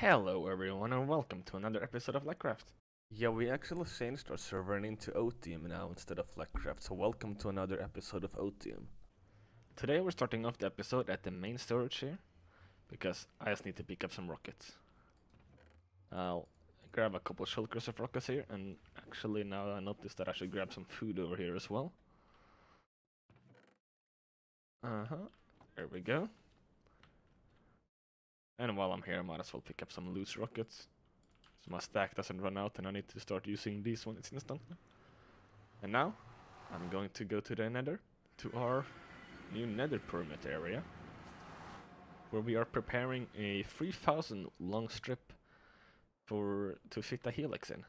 Hello everyone and welcome to another episode of Blackcraft. Yeah, we actually changed our server name to Otium now instead of Blackcraft, so welcome to another episode of Otium. Today we're starting off the episode at the main storage here, because I just need to pick up some rockets. I'll grab a couple shulkers of rockets here, and actually now I noticed that I should grab some food over here as well. Uh-huh, there we go. And while I'm here, I might as well pick up some loose rockets. So my stack doesn't run out and I need to start using these ones instantly. And now, I'm going to go to the nether, to our new nether perimeter. Where we are preparing a 3000 long strip for to fit the helix in.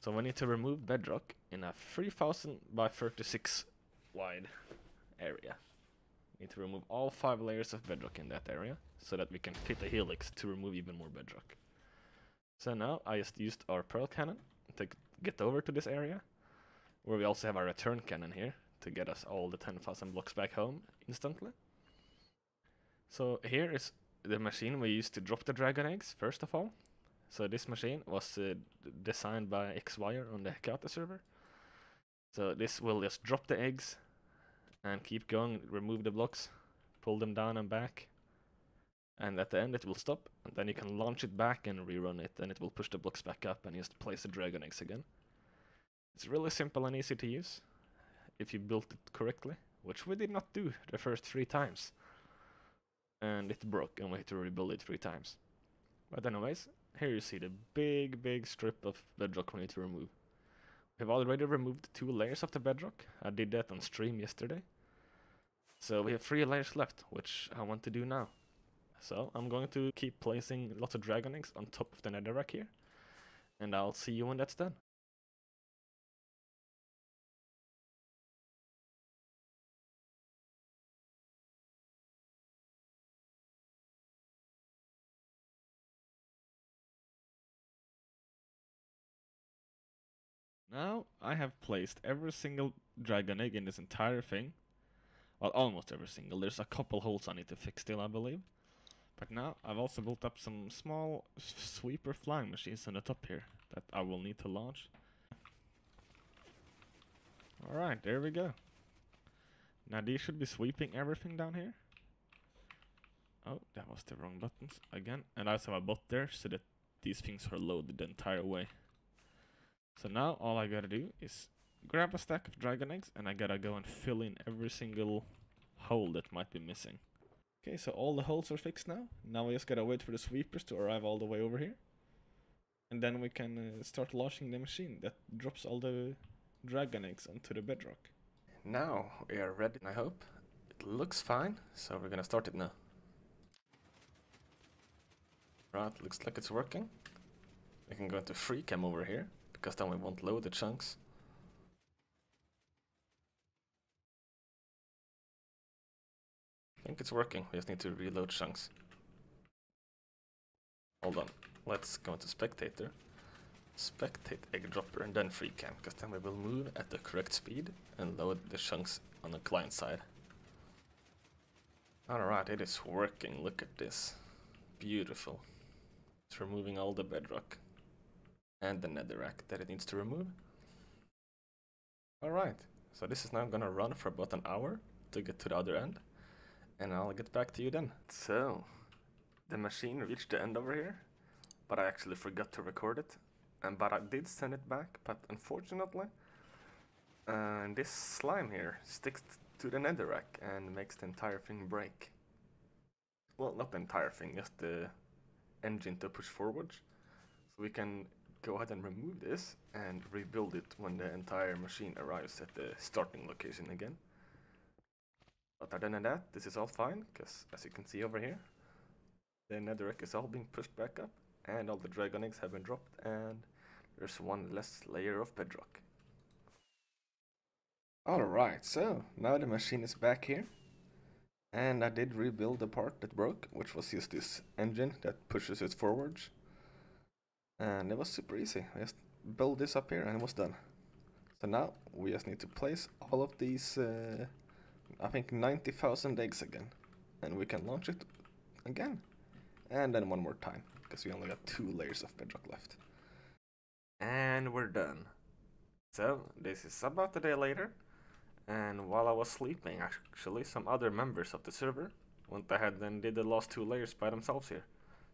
So we need to remove bedrock in a 3000 by 36 wide area. Need to remove all five layers of bedrock in that area so that we can fit a helix to remove even more bedrock. So now I just used our pearl cannon to get over to this area where we also have our return cannon here to get us all the 10,000 blocks back home instantly. So here is the machine we used to drop the dragon eggs first of all. So this machine was uh, designed by Xcom on the Hekate server. So this will just drop the eggs and keep going, remove the blocks, pull them down and back. And at the end it will stop, and then you can launch it back and rerun it, and it will push the blocks back up and just place the dragon eggs again. It's really simple and easy to use, if you built it correctly, which we did not do the first three times. And it broke, and we had to rebuild it three times. But anyways, here you see the big, big strip of bedrock we need to remove. We've already removed two layers of the bedrock. I did that on stream yesterday. So we have three layers left, which I want to do now. So I'm going to keep placing lots of dragon eggs on top of the netherrack here. And I'll see you when that's done. Now I have placed every single dragon egg in this entire thing. Well, almost every single. There's a couple holes I need to fix still, I believe. But now I've also built up some small sweeper flying machines on the top here that I will need to launch. Alright, there we go. Now these should be sweeping everything down here. Oh, that was the wrong buttons again. And I also have a bot there so that these things are loaded the entire way. So now all I gotta do is grab a stack of dragon eggs and I gotta go and fill in every single hole that might be missing. Okay, so all the holes are fixed now. Now we just gotta wait for the sweepers to arrive all the way over here. And then we can uh, start launching the machine that drops all the dragon eggs onto the bedrock. Now we are ready, I hope. It looks fine, so we're gonna start it now. Right, looks like it's working. We can go into free cam over here, because then we won't load the chunks. I think it's working, we just need to reload chunks. Hold on, let's go into spectator, spectate egg dropper and then free cam, because then we will move at the correct speed and load the chunks on the client side. Alright, it is working, look at this. Beautiful. It's removing all the bedrock and the netherrack that it needs to remove. Alright, so this is now gonna run for about an hour to get to the other end and I'll get back to you then. So, the machine reached the end over here, but I actually forgot to record it. And but I did send it back, but unfortunately, uh, this slime here sticks to the netherrack and makes the entire thing break. Well, not the entire thing, just the engine to push forward. So we can go ahead and remove this and rebuild it when the entire machine arrives at the starting location again. Other than that, this is all fine, because as you can see over here, the netherrack is all being pushed back up, and all the dragon eggs have been dropped, and there's one less layer of bedrock. Alright, so now the machine is back here. And I did rebuild the part that broke, which was just this engine that pushes it forwards. And it was super easy. I just built this up here and it was done. So now we just need to place all of these uh, I think 90,000 eggs again. And we can launch it again. And then one more time, because we only got two layers of bedrock left. And we're done. So, this is about a day later, and while I was sleeping, actually, some other members of the server went ahead and did the last two layers by themselves here.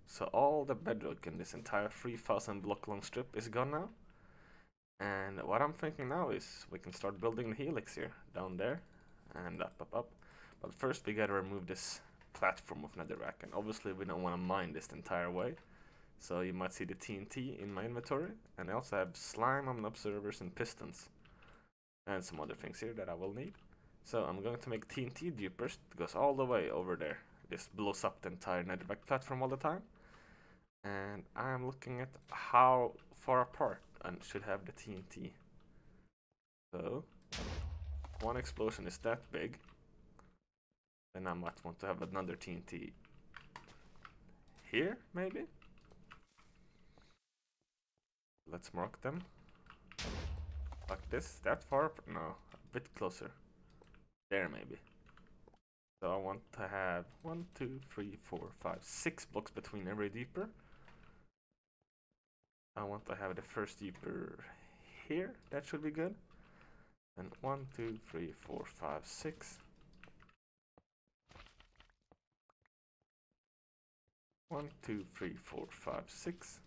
So all the bedrock in this entire 3000 block long strip is gone now. And what I'm thinking now is we can start building the helix here, down there, and up, up, up. But first we gotta remove this platform of netherrack, and obviously we don't want to mine this entire way. So you might see the TNT in my inventory, and I also have slime on observers and pistons. And some other things here that I will need. So I'm going to make TNT dupers that goes all the way over there. This blows up the entire netherrack platform all the time. And I'm looking at how far apart I should have the TNT. So, one explosion is that big. Then I might want to have another TNT here, maybe? Let's mark them. Like this, that far? No, a bit closer. There, maybe. So I want to have one, two, three, four, five, six blocks between every duper. I want to have the first duper here. That should be good. And one, two, three, four, five, six. One, two, three, four, five, six.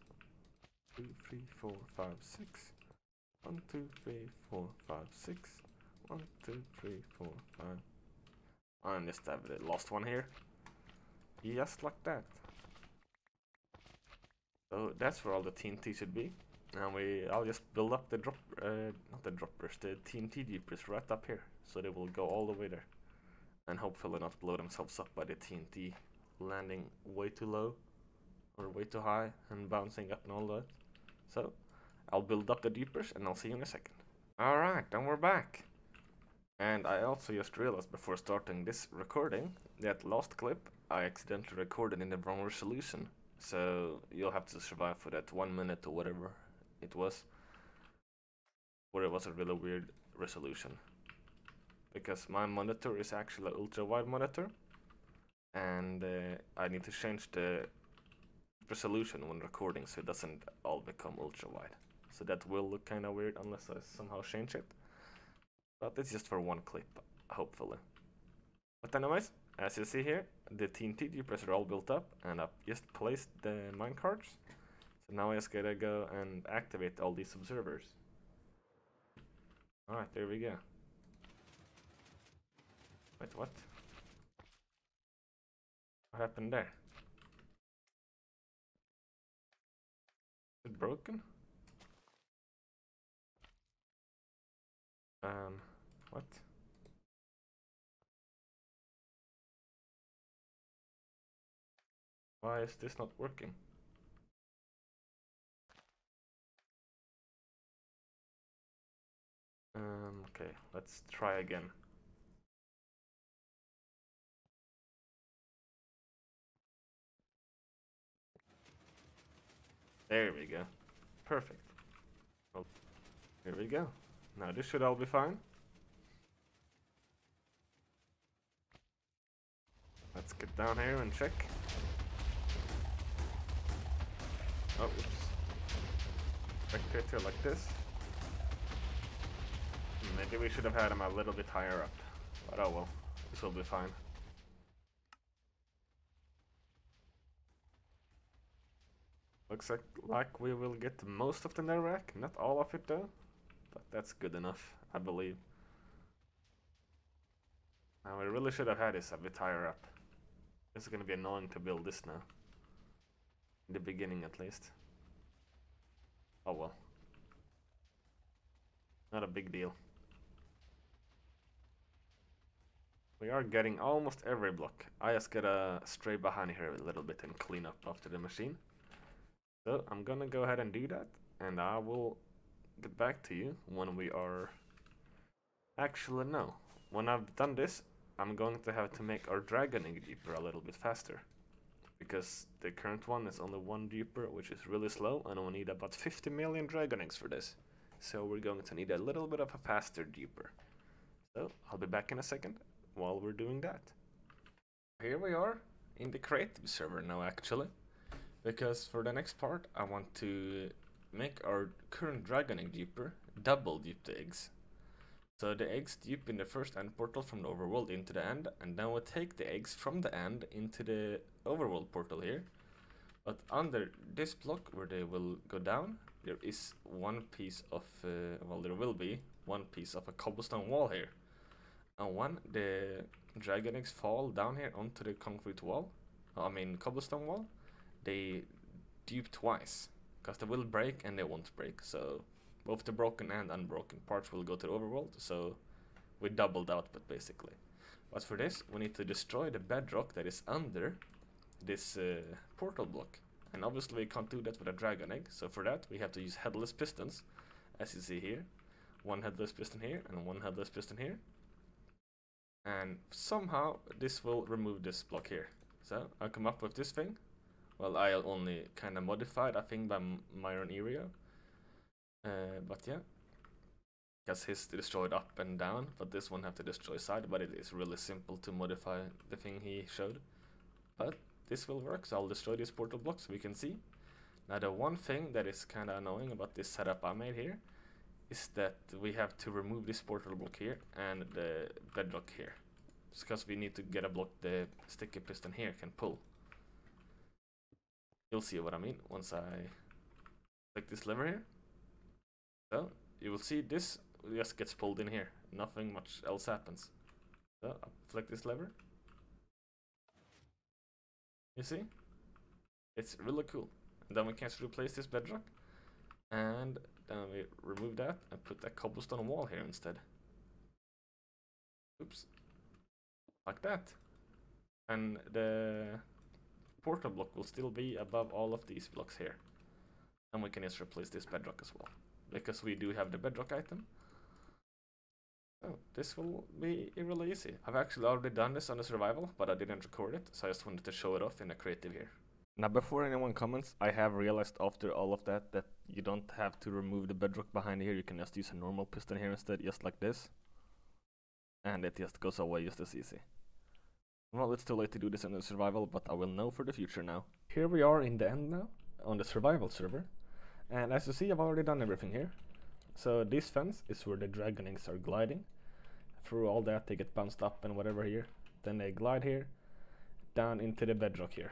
Two, three, four, five, six. One, two, three, four, five, six. One, two, three, four, five. I just have the last one here. Just like that. So that's where all the TNT should be. And we, I'll just build up the drop, uh, not the droppers, the TNT dupers right up here. So they will go all the way there. And hopefully not blow themselves up by the TNT landing way too low or way too high and bouncing up and all that. So I'll build up the dupers and I'll see you in a second. Alright, then we're back. And I also just realized before starting this recording that last clip I accidentally recorded in the wrong resolution. So you'll have to survive for that one minute or whatever it was. Where it was a really weird resolution. Because my monitor is actually an ultra wide monitor and uh, I need to change the resolution when recording so it doesn't all become ultra wide. So that will look kind of weird unless I somehow change it. But it's just for one clip, hopefully. But anyways, as you see here, the TNT are all built up and I've just placed the minecarts. Now I just gotta go and activate all these observers. Alright, there we go. Wait, what? What happened there? Is it broken? Um, what? Why is this not working? Um, okay, let's try again. There we go. Perfect. Well, here we go. Now this should all be fine. Let's get down here and check. Oh, oops. Spectator like this. Maybe we should have had him a little bit higher up. But oh well, this will be fine. Looks like, like we will get most of the netherrack, not all of it though. But that's good enough, I believe. Now we really should have had this a bit higher up. It's gonna be annoying to build this now. In the beginning at least. Oh well. Not a big deal. We are getting almost every block. I just gotta stray behind here a little bit and clean up after the machine. So I'm gonna go ahead and do that and I will get back to you when we are actually no. When I've done this I'm going to have to make our dragon egg duper a little bit faster. Because the current one is only one duper which is really slow and we need about 50 million dragon eggs for this. So we're going to need a little bit of a faster duper so I'll be back in a second while we're doing that here we are in the creative server now actually Because for the next part, I want to make our current dragon egg duper double dupe the eggs. So the eggs dupe in the first end portal from the overworld into the end, and then we'll take the eggs from the end into the overworld portal here. But under this block where they will go down, there is one piece of, uh, well there will be one piece of a cobblestone wall here. And when the dragon eggs fall down here onto the concrete wall, I mean cobblestone wall, they dupe twice. Because they will break and they won't break, so both the broken and unbroken parts will go to the overworld, so we doubled output basically. But for this, we need to destroy the bedrock that is under this uh, portal block. And obviously we can't do that with a dragon egg, so for that we have to use headless pistons, as you see here. One headless piston here, and one headless piston here. And somehow this will remove this block here. So I'll come up with this thing. Well, I'll only kind of modify that thing by my own area. Uh, but yeah, because his destroyed up and down, but this one have to destroy side, but it is really simple to modify the thing he showed. But this will work, so I'll destroy this portal block so we can see. Now the one thing that is kind of annoying about this setup I made here is that we have to remove this portal block here and the bedrock here. Just because we need to get a block the sticky piston here can pull. You'll see what I mean once I click this lever here. So you will see this just gets pulled in here. Nothing much else happens. So I flick this lever. You see? It's really cool. And then we can replace this bedrock. And Um, then we remove that and put a cobblestone wall here instead. Oops. Like that. And the portal block will still be above all of these blocks here. And we can just replace this bedrock as well because we do have the bedrock item. So this will be really easy. I've actually already done this on the survival, but I didn't record it, so I just wanted to show it off in a creative here. Now before anyone comments, I have realized after all of that that you don't have to remove the bedrock behind here, you can just use a normal piston here instead, just like this. And it just goes away just as easy. Well, it's too late to do this in the survival, but I will know for the future now. Here we are in the end now, on the survival server. And as you see, I've already done everything here. So this fence is where the dragon eggs are gliding. Through all that, they get bounced up and whatever here. Then they glide here, down into the bedrock here.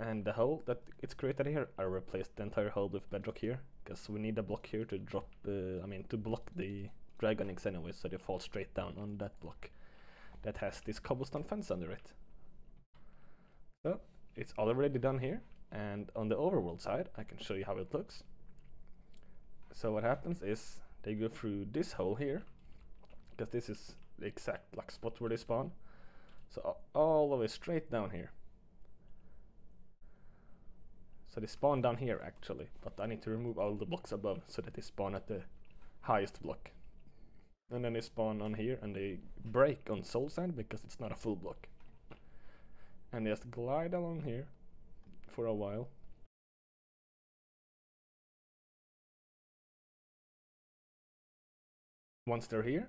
And the hole that it's created here, I replaced the entire hole with bedrock here. Because we need a block here to drop, uh, I mean, to block the dragon eggs anyway, so they fall straight down on that block. That has this cobblestone fence under it. So, it's already done here. And on the overworld side, I can show you how it looks so what happens is they go through this hole here because this is the exact like spot where they spawn so all the way straight down here so they spawn down here actually. But I need to remove all the blocks above so that they spawn at the highest block. And then they spawn on here and they break on soul sand because it's not a full block. And they just glide along here for a while. Once they're here,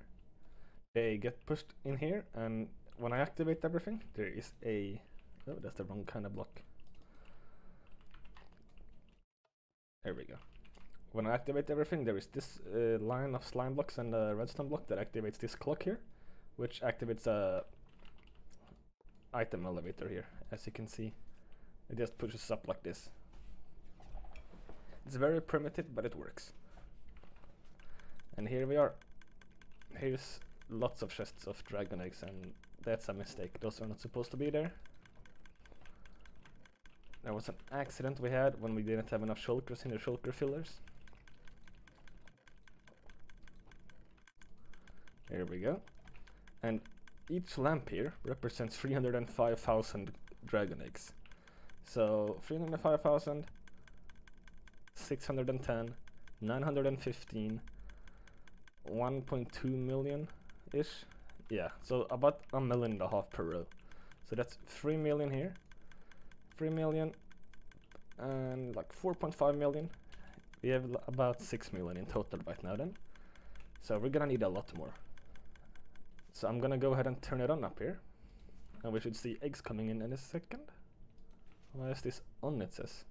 they get pushed in here, and when I activate everything, there is a... Oh, that's the wrong kind of block. There we go. When I activate everything, there is this uh, line of slime blocks and a redstone block that activates this clock here, which activates a item elevator here, as you can see. It just pushes up like this. It's very primitive, but it works. And here we are here's lots of chests of dragon eggs and that's a mistake. Those are not supposed to be there. There was an accident we had when we didn't have enough shulkers in the shulker fillers. Here we go. And each lamp here represents 305,000 dragon eggs. So 305,000, 610, 915, 1.2 million ish yeah so about a million and a half per row so that's 3 million here 3 million and like 4.5 million we have about 6 million in total right now then so we're gonna need a lot more so I'm gonna go ahead and turn it on up here and we should see eggs coming in in a second why is this on it says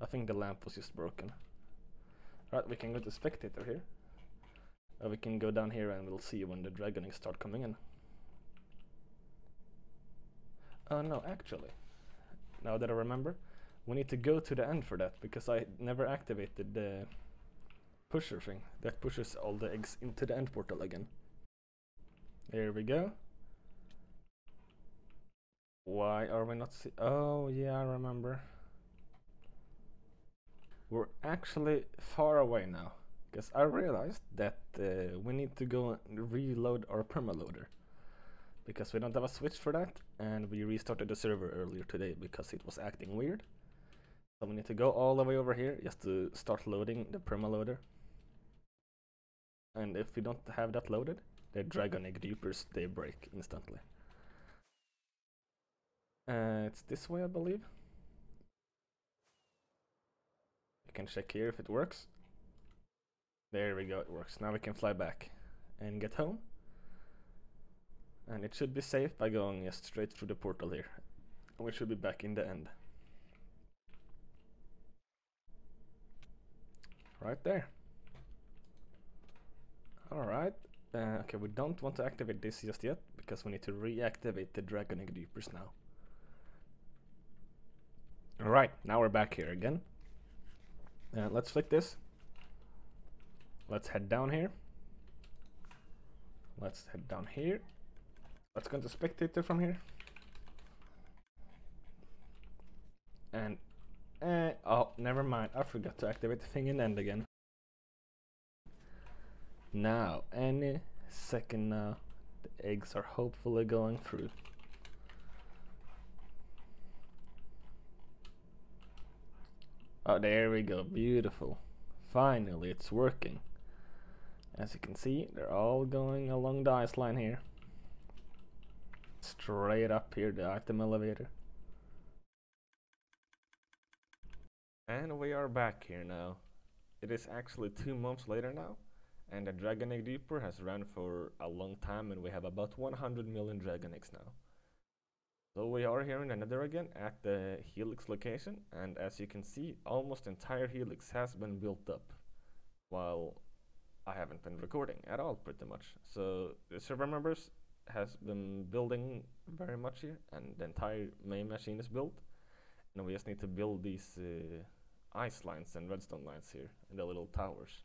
I think the lamp was just broken. Right, we can go to spectator here. Or we can go down here and we'll see when the dragon eggs start coming in. Oh no, actually. Now that I remember, we need to go to the end for that because I never activated the pusher thing that pushes all the eggs into the end portal again. There we go. Why are we not see- Oh yeah, I remember. We're actually far away now. Because I realized that uh, we need to go and reload our permaloader. Because we don't have a switch for that, and we restarted the server earlier today because it was acting weird. So we need to go all the way over here just to start loading the permaloader. And if we don't have that loaded, the dragon egg dupers they break instantly. Uh, it's this way, I believe. You can check here if it works. There we go, it works. Now we can fly back and get home. And it should be safe by going straight through the portal here. And we should be back in the end. Right there. Alright. Uh, okay, we don't want to activate this just yet because we need to reactivate the Dragon Egg Dupers now. Alright, now we're back here again. Uh, let's flick this. Let's head down here. Let's head down here. Let's go to spectator from here. And, uh, oh, never mind. I forgot to activate the thing in end again. Now, any second now, the eggs are hopefully going through. Oh, there we go. Beautiful. Finally, it's working. As you can see, they're all going along the ice line here. Straight up here, the item elevator. And we are back here now. It is actually two months later now, and the Dragon Egg Duper has run for a long time, and we have about 100 million Dragon Eggs now. So we are here in the Nether again at the Helix location, and as you can see, almost entire Helix has been built up, while I haven't been recording at all, pretty much. So the server members has been building very much here, and the entire main machine is built. And we just need to build these uh, ice lines and redstone lines here, and the little towers.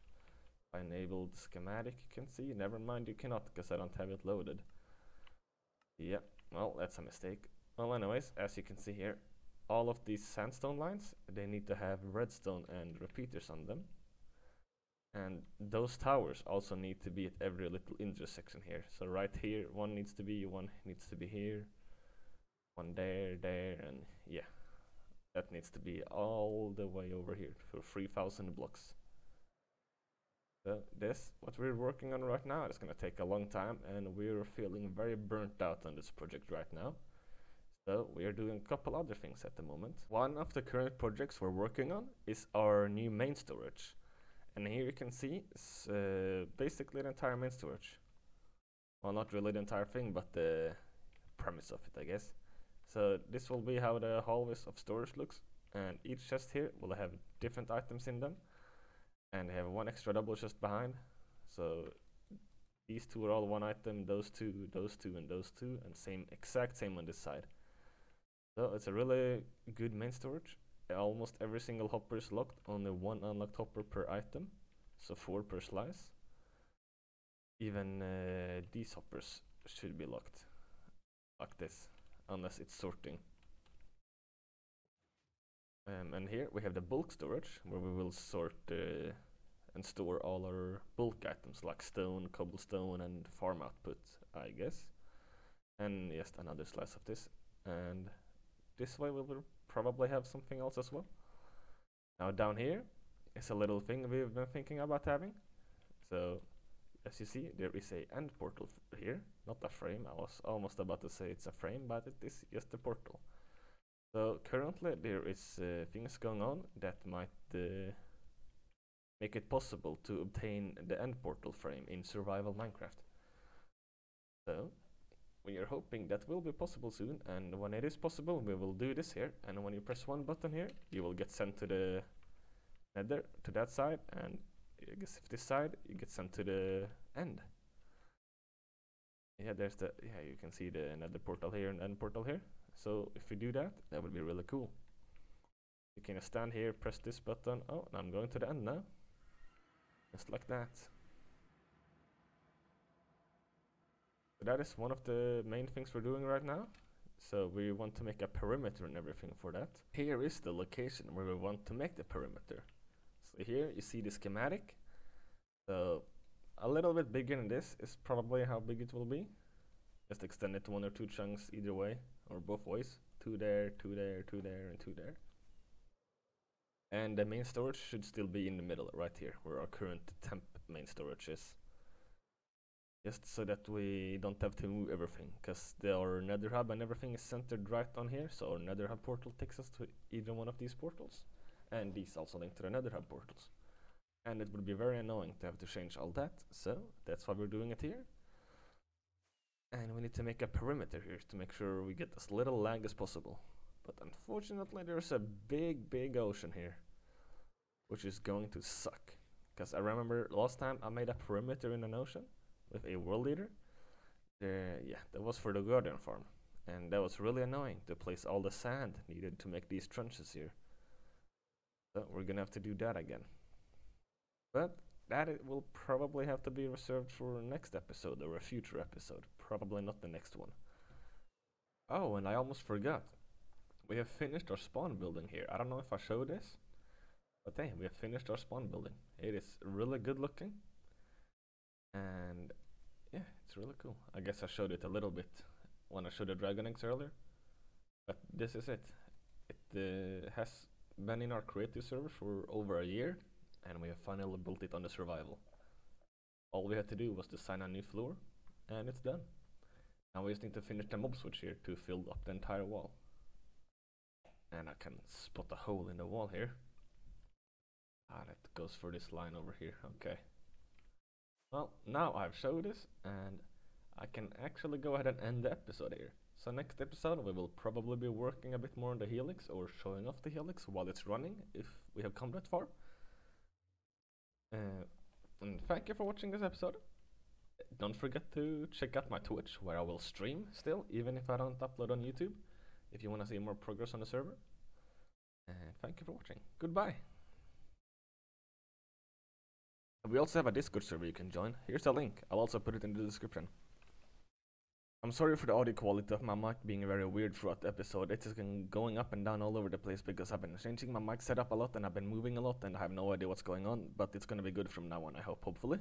I enabled schematic, you can see. Never mind, you cannot, because I don't have it loaded. Yeah, well, that's a mistake. Well, anyways, as you can see here, all of these sandstone lines, they need to have redstone and repeaters on them. And those towers also need to be at every little intersection here. So right here, one needs to be, one needs to be here, one there, there, and yeah. That needs to be all the way over here for 3000 blocks. So this, what we're working on right now, is gonna take a long time and we're feeling very burnt out on this project right now. So we are doing a couple other things at the moment. One of the current projects we're working on is our new main storage. And here you can see uh, basically the entire main storage. Well, not really the entire thing, but the premise of it, I guess. So this will be how the hallways of storage looks. And each chest here will have different items in them. And they have one extra double chest behind. So these two are all one item, those two, those two, and those two, and same exact same on this side. So it's a really good main storage. Almost every single hopper is locked, only one unlocked hopper per item, so four per slice. Even uh, these hoppers should be locked, like this, unless it's sorting. Um, and here we have the bulk storage, where we will sort uh, and store all our bulk items like stone, cobblestone, and farm output, I guess. And just another slice of this. And this way we will probably have something else as well. Now down here is a little thing we've been thinking about having. So as you see, there is a end portal here, not a frame. I was almost about to say it's a frame, but it is just a portal. So currently there is uh, things going on that might uh, make it possible to obtain the end portal frame in survival Minecraft. So we are hoping that will be possible soon. And when it is possible, we will do this here. And when you press one button here, you will get sent to the nether, to that side. And I guess if this side, you get sent to the end. Yeah, there's the, yeah, you can see the nether portal here and end portal here. So if we do that, that would be really cool. You can stand here, press this button. Oh, and I'm going to the end now. Just like that. That is one of the main things we're doing right now. So we want to make a perimeter and everything for that. Here is the location where we want to make the perimeter. So here you see the schematic. So a little bit bigger than this is probably how big it will be. Just extend it to one or two chunks either way or both ways. Two there, two there, two there, and two there. And the main storage should still be in the middle, right here, where our current temp main storage is. Just so that we don't have to move everything, because our nether hub and everything is centered right on here, so our nether hub portal takes us to either one of these portals. And these also link to the nether hub portals. And it would be very annoying to have to change all that, so that's why we're doing it here. And we need to make a perimeter here to make sure we get as little lag as possible. But unfortunately there's a big, big ocean here. Which is going to suck. Because I remember last time I made a perimeter in an ocean with a world eater. Uh, yeah, that was for the Guardian farm. And that was really annoying to place all the sand needed to make these trenches here. So we're gonna have to do that again. But that it will probably have to be reserved for next episode or a future episode. Probably not the next one. Oh, and I almost forgot. We have finished our spawn building here. I don't know if I showed this. But hey, we have finished our spawn building. It is really good looking. And yeah, it's really cool. I guess I showed it a little bit when I showed the dragon eggs earlier. But this is it. It uh, has been in our creative server for over a year and we have finally built it on the survival. All we had to do was design a new floor, and it's done. Now we just need to finish the mob switch here to fill up the entire wall. And I can spot a hole in the wall here. Ah, that goes for this line over here, okay. Well, now I've showed this, and I can actually go ahead and end the episode here. So next episode we will probably be working a bit more on the helix, or showing off the helix while it's running, if we have come that far. Uh, and thank you for watching this episode. Don't forget to check out my Twitch, where I will stream still, even if I don't upload on YouTube, if you want to see more progress on the server. And thank you for watching. Goodbye. We also have a Discord server you can join. Here's a link. I'll also put it in the description. I'm sorry for the audio quality of my mic being very weird throughout the episode. It's been going up and down all over the place because I've been changing my mic setup a lot and I've been moving a lot and I have no idea what's going on, but it's gonna be good from now on, I hope, hopefully.